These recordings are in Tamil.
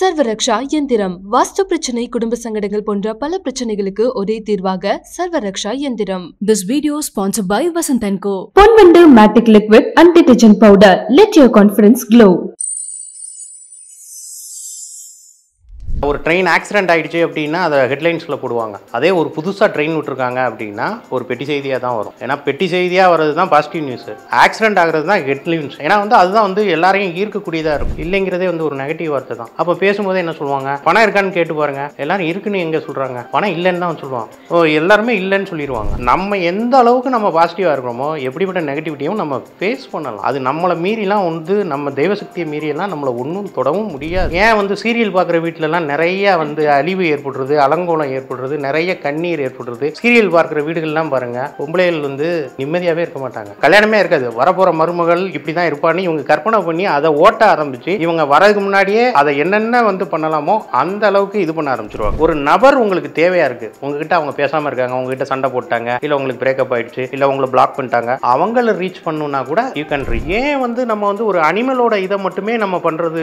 சர்வரக்ஷா இயந்திரம். வாஸ்து பிரச்சனை குடும்ப சங்கடங்கள் போன்ற பல பிரச்சனைகளுக்கு ஒரே தீர்வாக சர்வரக்ஷா இயந்திரம். This video sponsored by Vasant Co. Ponvandu matic liquid and detergent powder. Let your confidence glow ஒரு ட்ரெயின் ஆக்சிடென்ட் ஆகிடுச்சு அப்படின்னா அதை ஹெட்லைன்ஸில் போடுவாங்க. அதே ஒரு புதுசாக ட்ரெயின் விட்டுருக்காங்க அப்படின்னா ஒரு பெட்டி செய்தியாக தான் வரும். ஏன்னா பெட்டி செய்தியாக வர்றது தான் பாசிட்டிவ் நியூஸ் ஆக்சிடென்ட் ஆகிறது தான் ஹெட்லைன்ஸ் ஏன்னா வந்து அதுதான் வந்து எல்லாரையும் ஈர்க்கக்கூடியதாக இருக்கும். இல்லைங்கிறதே வந்து ஒரு நெகட்டிவ் வார்த்தை தான். அப்போ பேசும்போது என்ன சொல்லுவாங்க? பணம் இருக்கான்னு கேட்டு பாருங்க. எல்லாரும் இருக்குன்னு எங்கே சொல்கிறாங்க பணம் இல்லைன்னு தான் சொல்லுவாங்க. ஓ எல்லாருமே இல்லைன்னு சொல்லிடுவாங்க. நம்ம எந்த அளவுக்கு நம்ம பாசிட்டிவாக இருக்கிறோமோ எப்படிப்பட்ட நெகட்டிவிட்டியும் நம்ம ஃபேஸ் பண்ணலாம். அது நம்மளை மீறிலாம் வந்து நம்ம தெய்வசக்தியை மீறியெல்லாம் நம்மளை ஒன்றும் தொடவும் முடியாது. ஏன் வந்து சீரியல் பார்க்குற வீட்டிலலாம் நிறைய வந்து அழிவு ஏற்படுறது அலங்கோலம் ஏற்படுறது நிறைய கண்ணீர் ஏற்படுறது. சீரியல் பார்க்குற வீடுகள்லாம் பாருங்க பொம்பளைகள் வந்து நிம்மதியாகவே இருக்க மாட்டாங்க. கல்யாணமே இருக்காது. வரப்போகிற மருமகள் இப்படி தான் இருப்பான்னு இவங்க கற்பனை பண்ணி அதை ஓட்ட ஆரம்பிச்சு இவங்க வரதுக்கு முன்னாடியே அதை என்னென்ன வந்து பண்ணலாமோ அந்த அளவுக்கு இது பண்ண ஆரம்பிச்சிருவாங்க. ஒரு நபர் உங்களுக்கு தேவையா இருக்கு. உங்ககிட்ட அவங்க பேசாம இருக்காங்க உங்ககிட்ட சண்டை போட்டாங்க இல்ல உங்களுக்கு பிரேக்கப் ஆயிடுச்சு இல்ல உங்களை பிளாக் பண்ணிட்டாங்க அவங்கள ரீச் பண்ணுனா கூட யூ கேன் ஏன் வந்து நம்ம வந்து ஒரு அனிமலோட இதை மட்டுமே நம்ம பண்றது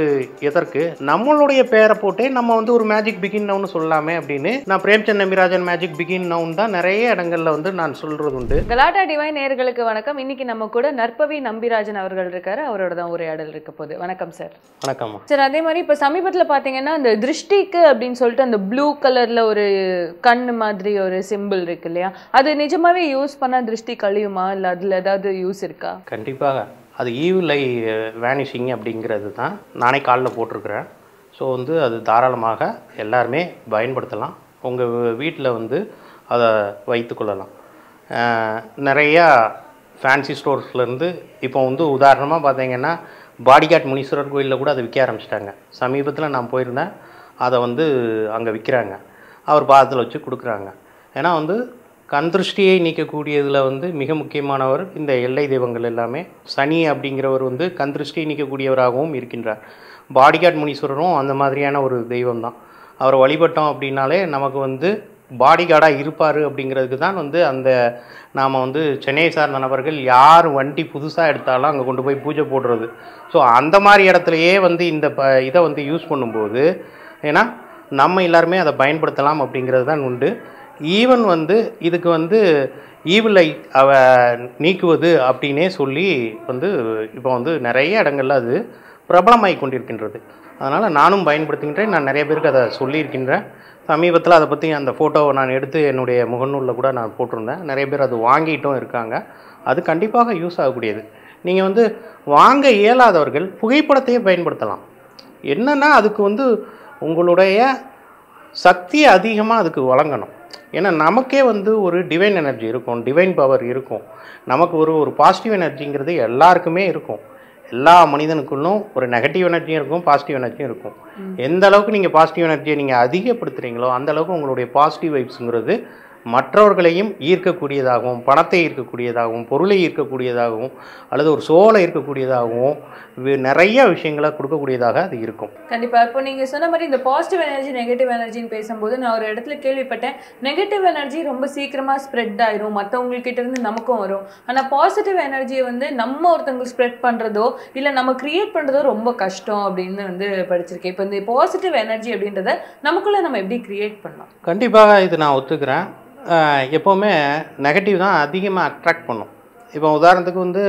எதற்கு? நம்மளுடைய பேரை போட்டே நம்ம வந்து ஒரு மேஜிக் பிகின் நவுன்னு சொல்லலாமே அப்படின்னு. நான் Premchand Nambirajan magic begin now தான் நிறைய இடங்கள்ல வந்து நான் சொல்றது உண்டு. கலாட்டா டிவைன் நேயர்களுக்கு வணக்கம். இன்னைக்கு நம்ம கூட நற்பவி நம்பிராஜன் அவர்கள் இருக்காரு. அவரோட தான் உரையாடல் இருக்க போகுது. வணக்கம் சார் வணக்கம்மா சார் அதே மாதிரி இப்போ சமீபத்தில் பார்த்தீங்கன்னா அந்த திருஷ்டிக்கு அப்படின்னு சொல்லிட்டு அந்த ப்ளூ கலர்ல ஒரு கண்ணு மாதிரி ஒரு சிம்பிள் இருக்கு இல்லையா? அது நிஜமாவே யூஸ் பண்ணா திருஷ்டி கழியுமா? இல்லை அதுல ஏதாவது யூஸ் இருக்கா? கண்டிப்பாக. அது ஈவில் ஐ வேனிஷிங் அப்படிங்கிறது தான். நானே காலில் போட்டிருக்கிறேன். ஸோ வந்து அது தாராளமாக எல்லாருமே பயன்படுத்தலாம். உங்கள் வீட்டில் வந்து அதை வைத்துக்கொள்ளலாம் கொள்ளலாம். நிறையா ஃபேன்சி ஸ்டோர்ஸ்லேருந்து இப்போ வந்து உதாரணமாக பார்த்தீங்கன்னா பாடிகாட் முனீஸ்வரர் கோயிலில் கூட அதை விற்க ஆரம்பிச்சிட்டாங்க. சமீபத்தில் நான் போயிருந்தேன். அதை வந்து அங்கே விற்கிறாங்க அவர் பாதத்தில் வச்சு கொடுக்குறாங்க. ஏன்னா வந்து கண் திருஷ்டியை நீக்கக்கூடியதில் வந்து மிக முக்கியமானவர் இந்த எல்லை தெய்வங்கள் எல்லாமே. சனி அப்படிங்கிறவர் வந்து கண் திருஷ்டியை நீக்கக்கூடியவராகவும் இருக்கின்றார். பாடிகார்ட் முனீஸ்வரரும் அந்த மாதிரியான ஒரு தெய்வம் தான் அவரை வழிபட்டோம் அப்படின்னாலே நமக்கு வந்து பாடிகார்டாக இருப்பார் அப்படிங்கிறதுக்கு தான் வந்து அந்த நாம் வந்து சென்னையை சார்ந்த நபர்கள் யார் வண்டி புதுசாக எடுத்தாலும் அங்கே கொண்டு போய் பூஜை போடுறது. ஸோ அந்த மாதிரி இடத்துலையே வந்து இந்த ப இதை வந்து யூஸ் பண்ணும்போது ஏன்னா நம்ம எல்லாருமே அதை பயன்படுத்தலாம் அப்படிங்கிறது தான் உண்டு. ஈவன் வந்து இதுக்கு வந்து ஈவிலை அவ நீக்குவது அப்படின்னே சொல்லி வந்து இப்போ வந்து நிறைய இடங்கள்ல அது பிரபலமாகி கொண்டிருக்கின்றது அதனால் நானும் பயன்படுத்துகின்றேன். நான் நிறைய பேருக்கு அதை சொல்லியிருக்கின்றேன். சமீபத்தில் அதை பற்றி அந்த ஃபோட்டோவை நான் எடுத்து என்னுடைய முகநூலில் கூட நான் போட்டிருந்தேன். நிறைய பேர் அது வாங்கிட்டும் இருக்காங்க. அது கண்டிப்பாக யூஸ் ஆகக்கூடியது. நீங்கள் வந்து வாங்க இயலாதவர்கள் புகைப்படத்தையே பயன்படுத்தலாம். என்னென்னா அதுக்கு வந்து உங்களுடைய சக்தியை அதிகமாக அதுக்கு வழங்கணும். ஏன்னா நமக்கே வந்து ஒரு டிவைன் எனர்ஜி இருக்கும். டிவைன் பவர் இருக்கும். நமக்கு ஒரு ஒரு பாசிட்டிவ் எனர்ஜிங்கிறது எல்லாருக்குமே இருக்கும். எல்லா மனிதனுக்குள்ளும் ஒரு நெகட்டிவ் எனர்ஜியும் இருக்கும் பாசிட்டிவ் எனர்ஜியும் இருக்கும். எந்த அளவுக்கு நீங்கள் பாசிட்டிவ் எனர்ஜியை நீங்கள் அதிகப்படுத்துகிறீங்களோ அந்த அளவுக்கு உங்களுடைய பாசிட்டிவ் வைப்ஸுங்கிறது மற்றவர்களையும் ஈர்க்கக்கூடியதாகவும் பணத்தை ஈர்க்கக்கூடியதாகவும் பொருளை ஈர்க்கக்கூடியதாகவும் அல்லது ஒரு சோலை ஈர்க்கக்கூடியதாகவும் வி- நிறைய விஷயங்களை கொடுக்கக்கூடியதாக அது இருக்கும். கண்டிப்பா. இப்போ நீங்க சொன்ன மாதிரி இந்த பாசிட்டிவ் எனர்ஜி நெகட்டிவ் எனர்ஜின்னு பேசும்போது நான் ஒரு இடத்துல கேள்விப்பட்டேன். நெகட்டிவ் எனர்ஜி ரொம்ப சீக்கிரமா ஸ்ப்ரெட் ஆயிரும். மத்தவங்க கிட்ட இருந்து நமக்கும் வரும். ஆனா பாசிட்டிவ் எனர்ஜியை வந்து நம்ம ஒருத்தவங்களுக்கு ஸ்ப்ரெட் பண்றதோ இல்ல நம்ம கிரியேட் பண்றதோ ரொம்ப கஷ்டம் அப்படின்னு வந்து படிச்சிருக்கேன். இப்போ இந்த பாசிட்டிவ் எனர்ஜி அப்படின்றத நமக்குள்ள நம்ம எப்படி கிரியேட் பண்ணலாம்? கண்டிப்பாக இது நான் ஒத்துக்கிறேன். எப்போவுமே நெகட்டிவ் தான் அதிகமாக அட்ராக்ட் பண்ணும். இப்போ உதாரணத்துக்கு வந்து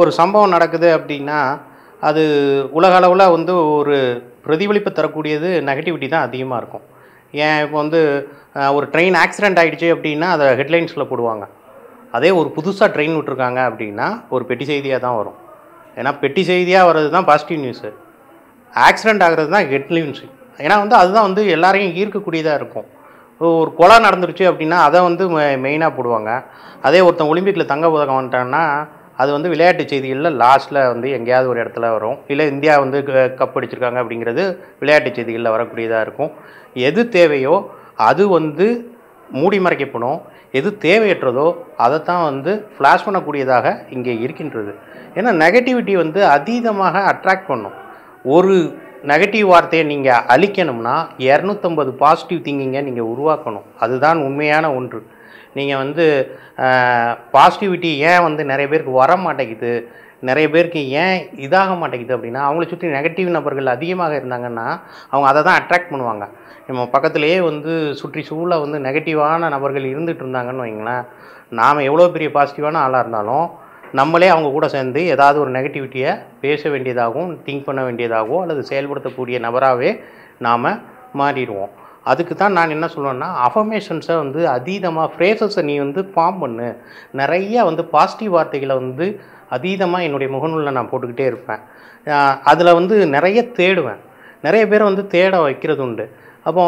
ஒரு சம்பவம் நடக்குது அப்படின்னா அது உலக அளவில் வந்து ஒரு பிரதிபலிப்பு தரக்கூடியது நெகட்டிவிட்டி தான் அதிகமாக இருக்கும். ஏன் இப்போ வந்து ஒரு ட்ரெயின் ஆக்சிடென்ட் ஆகிடுச்சு அப்படின்னா அதை ஹெட்லைன்ஸில் போடுவாங்க. அதே ஒரு புதுசாக ட்ரெயின் விட்டுருக்காங்க அப்படின்னா ஒரு பெட்டி செய்தியாக தான் வரும். ஏன்னா பெட்டி செய்தியாக வர்றது தான் பாசிட்டிவ் நியூஸு ஆக்சிடென்ட் ஆகிறது தான் ஹெட்லைன்ஸு ஏன்னா வந்து அதுதான் வந்து எல்லாரையும் ஈர்க்கக்கூடியதாக இருக்கும். ஒரு கொலை நடந்துருச்சு அப்படின்னா அதை வந்து மெயினாக போடுவாங்க. அதே ஒருத்தன் ஒலிம்பிக்கில் தங்க பதக்கம் வந்துட்டான்னா அது வந்து விளையாட்டு செய்திகளில் லாஸ்ட்டில் வந்து எங்கேயாவது ஒரு இடத்துல வரும். இல்லை இந்தியா வந்து க- கப் அடிச்சிருக்காங்க அப்படிங்கிறது விளையாட்டு செய்திகளில் வரக்கூடியதாக இருக்கும். எது தேவையோ அது வந்து மூடி மறைக்கப்படும். எது தேவையற்றதோ அதைத்தான் வந்து ஃப்ளாஷ் பண்ணக்கூடியதாக இங்கே இருக்கின்றது. ஏன்னா நெகட்டிவிட்டி வந்து அதீதமாக அட்ராக்ட் பண்ணும். ஒரு நெகட்டிவ் வார்த்தையை நீங்கள் அழிக்கணும்னா இரநூத்தம்பது பாசிட்டிவ் திங்கிங்கை நீங்கள் உருவாக்கணும். அதுதான் உண்மையான ஒன்று. நீங்கள் வந்து பாசிட்டிவிட்டி ஏன் வந்து நிறைய பேருக்கு வர மாட்டேங்குது? நிறைய பேருக்கு ஏன் இதாக மாட்டேங்குது அப்படின்னா அவங்கள சுற்றி நெகட்டிவ் நபர்கள் அதிகமாக இருந்தாங்கன்னா அவங்க அதை தான் அட்ராக்ட் பண்ணுவாங்க. நம்ம பக்கத்துலேயே வந்து சுற்றி சூழல வந்து நெகட்டிவான நபர்கள் இருந்துகிட்டு இருந்தாங்கன்னு வைங்களேன் நாம் எவ்வளோ பெரிய பாசிட்டிவான ஆளாக இருந்தாலும் நம்மளே அவங்க கூட சேர்ந்து ஏதாவது ஒரு நெகட்டிவிட்டியை பேச வேண்டியதாகவும் திங்க் பண்ண வேண்டியதாகவோ அல்லது செயல்படுத்தக்கூடிய நபராகவே நாம் மாறிடுவோம். அதுக்கு தான் நான் என்ன சொல்லுவேன்னா அஃபர்மேஷன்ஸை வந்து அதீதமாக ஃப்ரேசஸை நீ வந்து ஃபார்ம் பண்ணு. நிறைய வந்து பாசிட்டிவ் வார்த்தைகளை வந்து அதீதமாக என்னுடைய முகநூலில் நான் போட்டுக்கிட்டே இருப்பேன். அதில் வந்து நிறைய தேடுவேன். நிறைய பேரை வந்து தேட வைக்கிறது உண்டு. அப்போ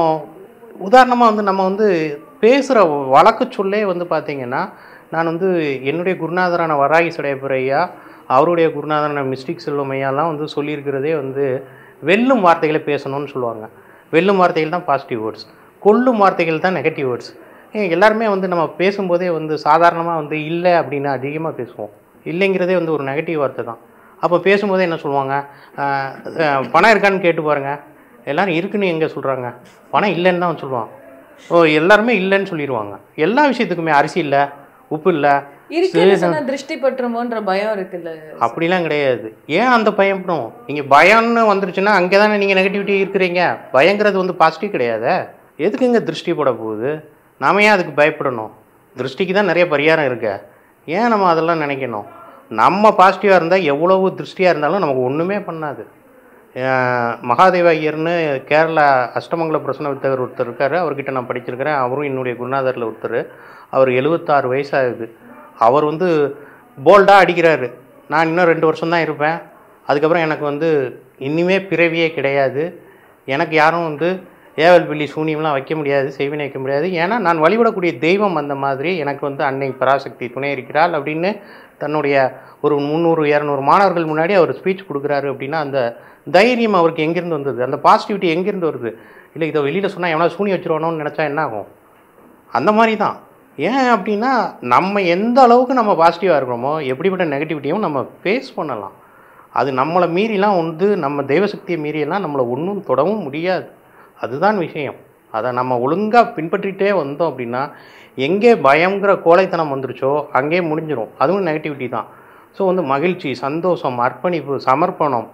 உதாரணமாக வந்து நம்ம வந்து பேசுகிற வழக்கு சொல்லே வந்து பார்த்திங்கன்னா நான் வந்து என்னுடைய குருநாதரான வராகி சடையபுரையா அவருடைய குருநாதரான மிஸ்டிக் செல்வமையாலாம் வந்து சொல்லியிருக்கிறதே வந்து வெல்லும் வார்த்தைகளை பேசணும்னு சொல்லுவாங்க. வெல்லும் வார்த்தைகள் தான் பாசிட்டிவ் வேர்ட்ஸ் கொல்லும் வார்த்தைகள் தான் நெகட்டிவ் வேர்ட்ஸ் எல்லாருமே வந்து நம்ம பேசும்போதே வந்து சாதாரணமாக வந்து இல்லை அப்படின்னு அதிகமாக பேசுவோம். இல்லைங்கிறதே வந்து ஒரு நெகட்டிவ் வார்த்தை தான். அப்போ பேசும்போதே என்ன சொல்லுவாங்க? பணம் இருக்கான்னு கேட்டு பாருங்கள் எல்லோரும் இருக்குன்னு எங்கே சொல்கிறாங்க பணம் இல்லைன்னு தான் சொல்லுவான் ஓ எல்லாருமே இல்லைன்னு சொல்லிடுவாங்க. எல்லா விஷயத்துக்குமே அரிசி இல்லை. உப்பு இல்லை திருஷ்டி பற்றுமோன்ற பயம் இருக்குல்ல. அப்படிலாம் கிடையாது. ஏன் அந்த பயப்படும் நீங்கள் பயம்னு வந்துருச்சுன்னா அங்கே தானே நீங்கள் நெகட்டிவிட்டி இருக்கிறீங்க? பயங்கிறது வந்து பாசிட்டிவ் கிடையாதே. எதுக்குங்க திருஷ்டி போட போகுது? நாம ஏன் அதுக்கு பயப்படணும்? திருஷ்டிக்கு தான் நிறைய பரிகாரம் இருக்கு. ஏன் நம்ம அதெல்லாம் நினைக்கணும்? நம்ம பாசிட்டிவாக இருந்தால் எவ்வளவு திருஷ்டியாக இருந்தாலும் நமக்கு ஒன்றுமே பண்ணாது. மகாதேவ ஐயர்னு கேரளா அஷ்டமங்கல பிரசன்ன வித்தகர் ஒருத்தர் இருக்கார். அவர்கிட்ட நான் படிச்சிருக்கிறேன். அவரும் என்னுடைய குருநாதரில் ஒருத்தர். அவர் எழுபத்தாறு வயசாகுது. அவர் வந்து போல்டாக அடிக்கிறாரு. நான் இன்னும் ரெண்டு வருஷம் தான் இருப்பேன். அதுக்கப்புறம் எனக்கு வந்து இனிமே பிறவியே கிடையாது. எனக்கு யாரும் வந்து ஏவல் பில்லி சூனியம்லாம் வைக்க முடியாது செய்வினை வைக்க முடியாது. ஏன்னா நான் வழிபடக்கூடிய தெய்வம் அந்த மாதிரி எனக்கு வந்து அன்னை பராசக்தி துணை இருக்கிறாள் அப்படின்னு தன்னுடைய ஒரு முந்நூறு இரநூறு மாணவர்கள் முன்னாடி அவர் ஸ்பீச் கொடுக்குறாரு அப்படின்னா அந்த தைரியம் அவருக்கு எங்கேருந்து வந்தது? அந்த பாசிட்டிவிட்டி எங்கேருந்து வருது? இல்லை இதை வெளியில் சொன்னால் எவனா சூனி வச்சுருவானோன்னு நினச்சா என்ன ஆகும்? அந்த மாதிரி தான். ஏன் அப்படின்னா நம்ம எந்த அளவுக்கு நம்ம பாசிட்டிவாக இருக்கிறோமோ எப்படிப்பட்ட நெகட்டிவிட்டியும் நம்ம ஃபேஸ் பண்ணலாம். அது நம்மளை மீறிலாம் வந்து நம்ம தெய்வசக்தியை மீறியெல்லாம் நம்மளை ஒன்றும் தொடவும் முடியாது. அதுதான் விஷயம். அதை நம்ம ஒழுங்காக பின்பற்றிட்டே வந்தோம் அப்படின்னா எங்கே பயங்கிற கோழைத்தனம் வந்துருச்சோ அங்கே முடிஞ்சிடும் அதுவும் நெகட்டிவிட்டி தான். ஸோ வந்து மகிழ்ச்சி சந்தோஷம் அர்ப்பணிப்பு சமர்ப்பணம்.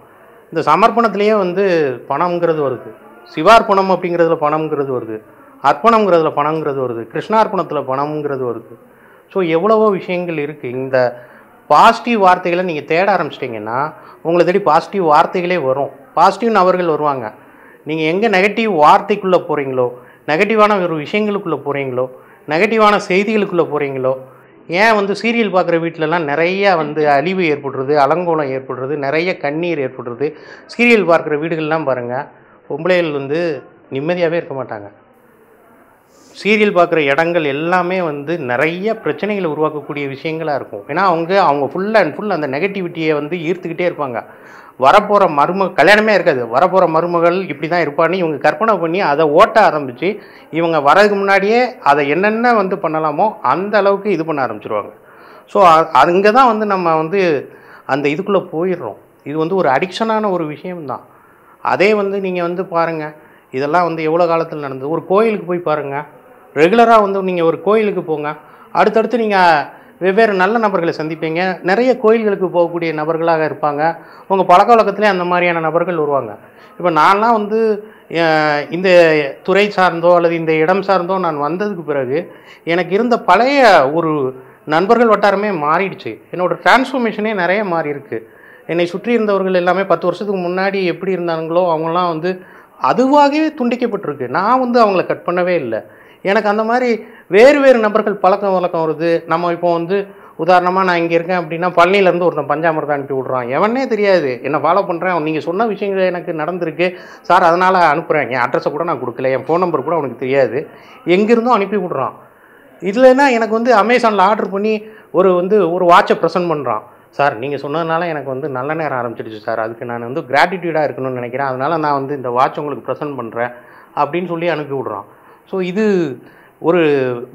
இந்த சமர்ப்பணத்துலேயே வந்து பணம்ங்கிறது வருது. சிவார்ப்பணம் அப்படிங்கிறதுல பணம்ங்கிறது வருது. அர்ப்பணங்கிறதுல பணம்ங்கிறது வருது. கிருஷ்ணார்ப்பணத்தில் பணம்ங்கிறது வருது. ஸோ எவ்வளவோ விஷயங்கள் இருக்குது இந்த பாசிட்டிவ் வார்த்தைகளை நீங்கள் தேட ஆரம்பிச்சிட்டிங்கன்னா உங்களை தேடி பாசிட்டிவ் வார்த்தைகளே வரும். பாசிட்டிவ் நபர்கள் வருவாங்க. நீங்கள் எங்கே நெகட்டிவ் வார்த்தைக்குள்ளே போகிறீங்களோ நெகட்டிவான ஒரு விஷயங்களுக்குள்ளே போகிறீங்களோ நெகட்டிவான செய்திகளுக்குள்ளே போகிறீங்களோ ஏன் வந்து சீரியல் பார்க்குற வீட்டிலலாம் நிறைய வந்து அழிவு ஏற்படுறது அலங்கோலம் ஏற்படுறது நிறைய கண்ணீர் ஏற்படுறது சீரியல் பார்க்குற வீடுகள்லாம் பாருங்கள் பொம்பளைகள் வந்து நிம்மதியாகவே இருக்க மாட்டாங்க. சீரியல் பார்க்குற இடங்கள் எல்லாமே வந்து நிறைய பிரச்சனைகளை உருவாக்கக்கூடிய விஷயங்களாக இருக்கும். ஏன்னா அவங்க அவங்க ஃபுல் அண்ட் ஃபுல் அந்த நெகட்டிவிட்டியை வந்து ஈர்த்துக்கிட்டே இருப்பாங்க. வரப்போகிற மரும கல்யாணமே இருக்காது. வரப்போகிற மருமகள் இப்படி தான் இருப்பான்னு இவங்க கற்பனை பண்ணி அதை ஓட்ட ஆரம்பித்து இவங்க வரதுக்கு முன்னாடியே அதை என்னென்ன வந்து பண்ணலாமோ அந்த அளவுக்கு இது பண்ண ஆரம்பிச்சிருவாங்க. ஸோ அங்கே தான் வந்து நம்ம வந்து அந்த இதுக்குள்ளே போயிடுறோம். இது வந்து ஒரு அடிக்ஷனான ஒரு விஷயம்தான். அதே வந்து நீங்கள் வந்து பாருங்கள் இதெல்லாம் வந்து எவ்வளோ காலத்தில் நடந்தது? ஒரு கோயிலுக்கு போய் பாருங்கள் ரெகுலராக வந்து நீங்கள் ஒரு கோயிலுக்கு போங்க. அடுத்தடுத்து நீங்கள் வெவ்வேறு நல்ல நபர்களை சந்திப்பீங்க. நிறைய கோயில்களுக்கு போகக்கூடிய நபர்களாக இருப்பாங்க. உங்கள் பழக்க வழக்கத்துலேயே அந்த மாதிரியான நபர்கள் வருவாங்க. இப்போ நான்லாம் வந்து இந்த துறை சார்ந்தோ அல்லது இந்த இடம் சார்ந்தோ நான் வந்ததுக்கு பிறகு எனக்கு இருந்த பழைய ஒரு நண்பர்கள் வட்டாரமே மாறிடுச்சு. என்னோட டிரான்ஸ்ஃபர்மேஷனே நிறைய மாறி இருக்குது என்னை சுற்றி இருந்தவர்கள் எல்லாமே பத்து வருஷத்துக்கு முன்னாடி எப்படி இருந்தாங்களோ அவங்களாம் வந்து அதுவாகவே துண்டிக்கப்பட்டிருக்கு. நான் வந்து அவங்கள கட் பண்ணவே இல்லை. எனக்கு அந்த மாதிரி வேறு வேறு நபர்கள் பழக்கம் வழக்கம் வருது. நம்ம இப்போ வந்து உதாரணமாக நான் இங்கே இருக்கேன் அப்படின்னா பழனியிலேருந்து ஒருத்தன் பஞ்சாமிரதம் அனுப்பி விட்றான். எவனே தெரியாது. என்ன ஃபாலோ பண்ணுறேன் நீங்கள் சொன்ன விஷயங்கள் எனக்கு நடந்திருக்கு. சார் அதனால் அனுப்புகிறேன் என் அட்ரஸை கூட நான் கொடுக்கல. என் ஃபோன் நம்பர் கூட அவனுக்கு தெரியாது. எங்கேருந்தும் அனுப்பி விட்றான். இல்லைன்னா எனக்கு வந்து அமேசானில் ஆர்டர் பண்ணி ஒரு வந்து ஒரு வாட்சை ப்ரெசென்ட் பண்ணுறான் சார் நீங்கள் சொன்னதுனால எனக்கு வந்து நல்ல நேரம் ஆரம்பிச்சிடுச்சு சார். அதுக்கு நான் வந்து கிராட்டிடியூடாக இருக்கணும்னு நினைக்கிறேன். அதனால் நான் வந்து இந்த வாட்ச் உங்களுக்கு ப்ரெசென்ட் பண்ணுறேன் அப்படின்னு சொல்லி அனுப்பி விட்றான். ஸோ இது ஒரு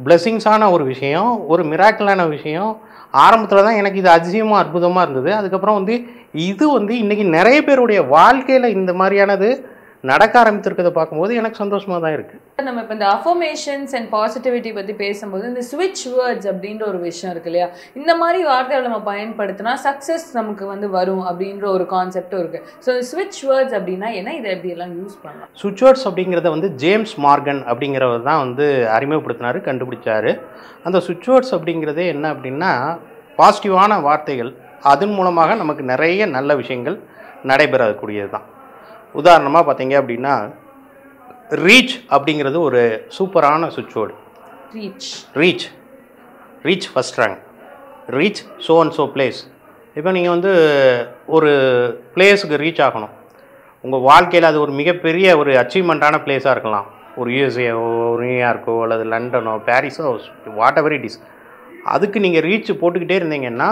பிளெஸ்ஸிங்ஸான ஒரு விஷயம் ஒரு மிராக்கலான விஷயம். ஆரம்பத்தில் தான் எனக்கு இது அதிசயமாக அற்புதமாக இருந்தது. அதுக்கப்புறம் வந்து இது வந்து இன்றைக்கி நிறைய பேருடைய வாழ்க்கையில் இந்த மாதிரியானது நடக்க ஆரம்பித்திருக்கிறத பார்க்கும்போது எனக்கு சந்தோஷமாக தான் இருக்குது நம்ம இப்போ இந்த அஃபர்மேஷன்ஸ் அண்ட் பாசிட்டிவிட்டி பற்றி பேசும்போது இந்த ஸ்விட்ச் வேர்ட்ஸ் அப்படின்ற ஒரு விஷயம் இருக்கு இல்லையா? இந்த மாதிரி வார்த்தைகளை நம்ம பயன்படுத்தினா சக்ஸஸ் நமக்கு வந்து வரும் அப்படின்ற ஒரு கான்செப்டும் இருக்கு. ஸோ ஸ்விட்ச் வேர்ட்ஸ் அப்படின்னா என்ன? இதை எப்படி எல்லாம் யூஸ் பண்ணலாம்? சுவிட்ச்வேர்ட்ஸ் அப்படிங்கிறத வந்து ஜேம்ஸ் மார்கன் அப்படிங்கிறவர் தான் வந்து அறிமுகப்படுத்தினார் கண்டுபிடிச்சாரு. அந்த சுவிட்ச்வேர்ட்ஸ் அப்படிங்கிறதே என்ன அப்படின்னா பாசிட்டிவான வார்த்தைகள் அதன் மூலமாக நமக்கு நிறைய நல்ல விஷயங்கள் நடைபெறக்கூடியது தான் உதாரணமாக பார்த்தீங்க அப்படின்னா ரீச் அப்படிங்கிறது ஒரு சூப்பரான switchword. Reach reach reach first rank reach so and so place இப்போ நீங்கள் வந்து ஒரு பிளேஸுக்கு ரீச் ஆகணும். உங்கள் வாழ்க்கையில் அது ஒரு மிகப்பெரிய ஒரு அச்சீவ்மெண்ட்டான பிளேஸாக இருக்கலாம். ஒரு யூஎஸ்ஏவோ ஒரு நியூயார்க்கோ அல்லது லண்டனோ பாரிஸோ வாட் எவர் இட் இஸ் அதுக்கு நீங்கள் ரீச் போட்டுக்கிட்டே இருந்தீங்கன்னா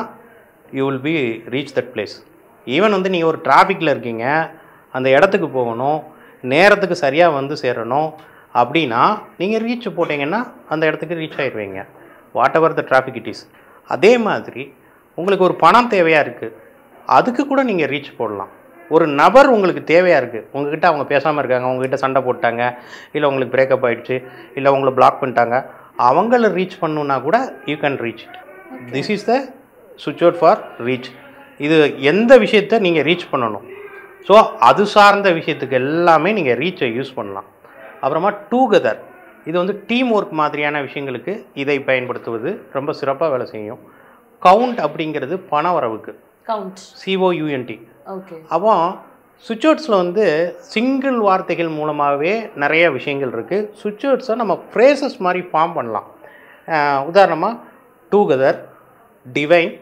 you will be reach that place even வந்து நீங்கள் ஒரு டிராஃபிக்கில் இருக்கீங்க அந்த இடத்துக்கு போகணும் நேரத்துக்கு சரியாக வந்து சேரணும் அப்படின்னா நீங்கள் ரீச் போட்டிங்கன்னா அந்த இடத்துக்கு ரீச் ஆயிடுவீங்க whatever the traffic it is அதே மாதிரி உங்களுக்கு ஒரு பணம் தேவையாக இருக்குது அதுக்கு கூட நீங்கள் ரீச் போடலாம். ஒரு நபர் உங்களுக்கு தேவையாக இருக்குது உங்ககிட்ட அவங்க பேசாமல் இருக்காங்க உங்ககிட்ட சண்டை போட்டாங்க இல்லை உங்களுக்கு பிரேக்கப் ஆயிடுச்சு இல்லை உங்களை பிளாக் பண்ணிட்டாங்க அவங்கள ரீச் பண்ணுன்னா கூட you can reach it this is the சுவிட்ச் அவுட் ஃபார் ரீச் இது எந்த விஷயத்தை நீங்கள் ரீச் பண்ணணும்? ஸோ அது சார்ந்த விஷயத்துக்கு எல்லாமே நீங்கள் ரீச்சை யூஸ் பண்ணலாம். அப்புறமா டூகெதர் இது வந்து டீம் ஒர்க் மாதிரியான விஷயங்களுக்கு இதை பயன்படுத்துவது ரொம்ப சிறப்பாக வேலை செய்யும். கவுண்ட் அப்படிங்கிறது பண வரவுக்கு. கவுண்ட் சிஓயூஎன்டி ஓகே அப்போ சுவிட்ச்வேர்ட்ஸில் வந்து சிங்கிள் வார்த்தைகள் மூலமாகவே நிறைய விஷயங்கள் இருக்குது சுவிட்ச்வேர்ட்ஸை நம்ம ஃப்ரேசஸ் மாதிரி ஃபார்ம் பண்ணலாம். உதாரணமாக டூகெதர் டிவைன்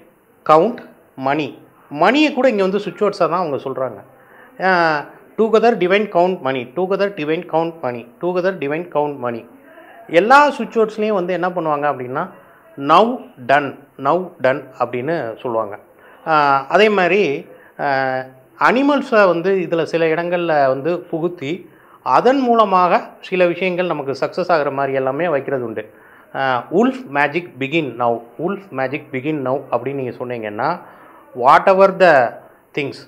கவுண்ட் மணி மணியை கூட இங்கே வந்து சுவிட்ச்வேர்ட்ஸாக தான் அவங்க சொல்கிறாங்க together divine count money together divine count money together divine count money எல்லா சுவிட்ச்வேர்ட்ஸ்லேயும் வந்து என்ன பண்ணுவாங்க அப்படின்னா நவ் டன் நவ் டன் அப்படின்னு சொல்லுவாங்க. அதே மாதிரி அனிமல்ஸை வந்து இதில் சில இடங்களில் வந்து புகுத்தி அதன் மூலமாக சில விஷயங்கள் நமக்கு சக்ஸஸ் ஆகிற மாதிரி எல்லாமே வைக்கிறது உண்டு. Wolf magic begin now wolf magic begin now அப்படின்னு நீங்கள் சொன்னீங்கன்னா வாட் எவர் த திங்ஸ்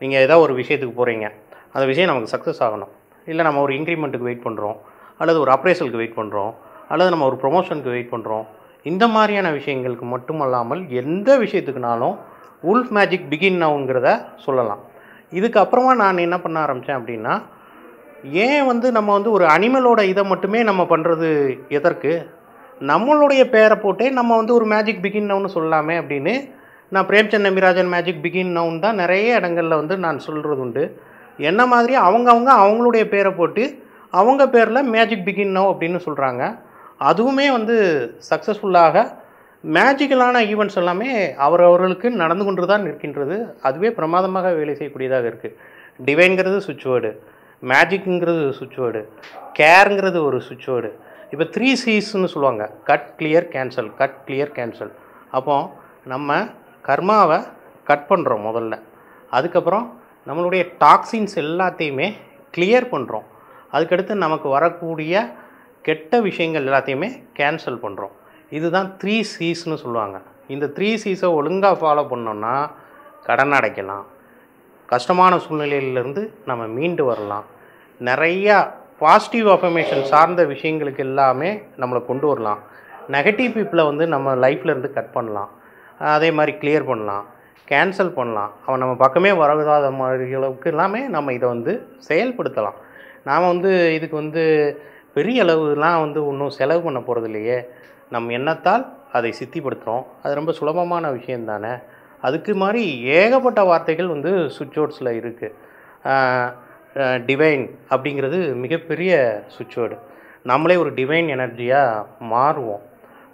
நீங்கள் ஏதோ ஒரு விஷயத்துக்கு போகிறீங்க அந்த விஷயம் நமக்கு சக்ஸஸ் ஆகணும். இல்லை நம்ம ஒரு இன்க்ரிமெண்ட்டுக்கு வெயிட் பண்ணுறோம் அல்லது ஒரு அப்ரைசலுக்கு வெயிட் பண்ணுறோம் அல்லது நம்ம ஒரு ப்ரொமோஷனுக்கு வெயிட் பண்ணுறோம் இந்த மாதிரியான விஷயங்களுக்கு மட்டுமல்லாமல் எந்த விஷயத்துக்குனாலும் உல்ஃப் மேஜிக் பிகின் நவுங்கிறத சொல்லலாம். இதுக்கப்புறமா நான் என்ன பண்ண ஆரம்பித்தேன் அப்படின்னா ஏன் வந்து நம்ம வந்து ஒரு அனிமலோட இதை மட்டுமே நம்ம பண்ணுறது எதற்கு? நம்மளுடைய பேரை போட்டே நம்ம வந்து ஒரு மேஜிக் பிகின் நவுன்னு சொல்லலாமே அப்படின்னு நான் Premchand Nambirajan magic begin now தான் நிறைய இடங்களில் வந்து நான் சொல்கிறது உண்டு. என்ன மாதிரி அவங்கவுங்க அவங்களுடைய பேரை போட்டு அவங்க பேரில் மேஜிக் பிகின் நவ் அப்படின்னு சொல்கிறாங்க அதுவுமே வந்து சக்ஸஸ்ஃபுல்லாக மேஜிக்கலான ஈவெண்ட்ஸ் எல்லாமே அவரவர்களுக்கு நடந்து கொண்டு தான் நிற்கின்றது. அதுவே பிரமாதமாக வேலை செய்யக்கூடியதாக இருக்குது டிவைன்கிறது சுவிட்ச் வேர்டு மேஜிக்குங்கிறது சுவிட்ச் வேர்டு கேருங்கிறது ஒரு சுவிட்ச் வேர்டு இப்போ த்ரீ சீஸ்னு சொல்லுவாங்க. Cut clear cancel cut clear cancel அப்போ நம்ம கர்மாவை கட் பண்ணுறோம் முதல்ல. அதுக்கப்புறம் நம்மளுடைய டாக்ஸின்ஸ் எல்லாத்தையுமே கிளியர் பண்ணுறோம் அதுக்கடுத்து நமக்கு வரக்கூடிய கெட்ட விஷயங்கள் எல்லாத்தையுமே கேன்சல் பண்ணுறோம் இதுதான் த்ரீ சீஸ்னு சொல்லுவாங்க. இந்த த்ரீ சீஸை ஒழுங்காக ஃபாலோ பண்ணோம்னா கடன் அடைக்கலாம். கஷ்டமான சூழ்நிலையிலேருந்து நம்ம மீண்டு வரலாம். நிறையா பாசிட்டிவ் அஃபர்மேஷன் சார்ந்த விஷயங்களுக்கு எல்லாமே நம்மளை கொண்டு வரலாம். நெகட்டிவ் பீப்புளை வந்து நம்ம லைஃப்லேருந்து கட் பண்ணலாம். அதே மாதிரி கிளியர் பண்ணலாம். கேன்சல் பண்ணலாம். அவன் நம்ம பக்கமே வரவிடாத மாதிரி அளவுக்கு எல்லாமே நம்ம இதை வந்து செயல்படுத்தலாம். நாம் வந்து இதுக்கு வந்து பெரிய அளவுலாம் வந்து ஒன்றும் செலவு பண்ண போகிறது இல்லையே நம் எண்ணத்தால் அதை சித்திப்படுத்துகிறோம் அது ரொம்ப சுலபமான விஷயம் தானே. அதுக்கு மாதிரி ஏகப்பட்ட வார்த்தைகள் வந்து சுவிட்ச் இருக்குது டிவைன் அப்படிங்கிறது மிகப்பெரிய சுவிட்ச் வேர்டு நம்மளே ஒரு டிவைன் எனர்ஜியாக மாறுவோம்.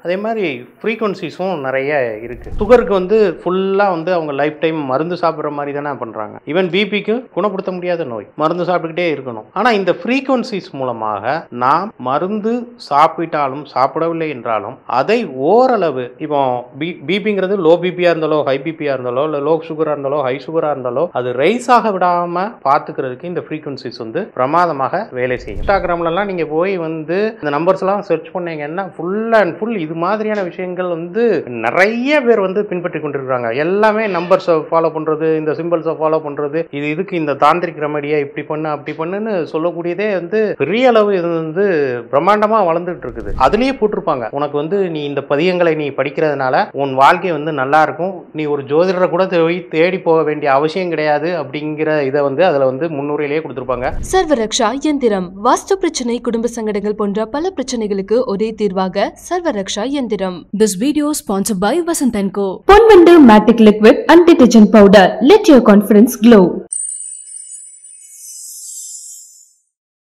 அதே மாதிரி ஃப்ரீக்குவன்சிஸும் நிறைய இருக்குது சுகருக்கு வந்து ஃபுல்லாக வந்து அவங்க லைஃப் டைம் மருந்து சாப்பிட்ற மாதிரி தானே பண்ணுறாங்க ஈவன் பிபிக்கும் குணப்படுத்த முடியாத நோய். மருந்து சாப்பிட்டுக்கிட்டே இருக்கணும். ஆனால் இந்த ஃப்ரீக்குவன்சிஸ் மூலமாக நாம் மருந்து சாப்பிட்டாலும் சாப்பிடவில்லை என்றாலும் அதை ஓரளவு இப்போ பி பிபிங்கிறது லோ பிபியாக இருந்தாலோ ஹை பிபியாக இருந்தாலோ இல்லை லோ சுகராக இருந்தாலோ ஹை சுகராக இருந்தாலோ அது ரைஸ் ஆக விடாமல் பார்த்துக்கிறதுக்கு இந்த ஃப்ரீக்குவன்சிஸ் வந்து பிரமாதமாக வேலை செய்யும். இன்ஸ்டாகிராம்லலாம் நீங்கள் போய் வந்து இந்த நம்பர்ஸ்லாம் சர்ச் பண்ணீங்கன்னா ஃபுல் அண்ட் ஃபுல் இது இது மாதிரியான விஷயங்கள் வந்து நிறைய பேர் வந்து பின்பற்றி கொண்டிருக்கிறாங்க. எல்லாமே நம்பர்ஸை ஃபாலோ பண்ணுறது இந்த சிம்பிள்ஸை ஃபாலோ பண்ணுறது இது இதுக்கு இந்த தாந்திரிக் ரெமடியா இப்படி பண்ணு அப்படி பண்ணுன்னு சொல்லக்கூடியதே வந்து பெரிய அளவு இது வந்து பிரம்மாண்டமாக வளர்ந்துட்டு இருக்குது. அதுலேயே போட்டிருப்பாங்க. உனக்கு வந்து நீ இந்த பதியங்களை நீ படிக்கிறதுனால உன் வாழ்க்கை வந்து நல்லா இருக்கும். நீ ஒரு ஜோதிடரை கூட போய் தேடி போக வேண்டிய அவசியம் கிடையாது அப்படிங்கிற இதை வந்து அதில் வந்து முன்னுரையிலேயே கொடுத்துருப்பாங்க. சர்வரக்ஷா இயந்திரம். வாஸ்து பிரச்சனை குடும்ப சங்கடங்கள் போன்ற பல பிரச்சனைகளுக்கு ஒரே தீர்வாக சர்வரக்ஷா இயந்திரம் this video sponsor by Vasant and co Ponvandu matic liquid and detergent powder let your confidence glow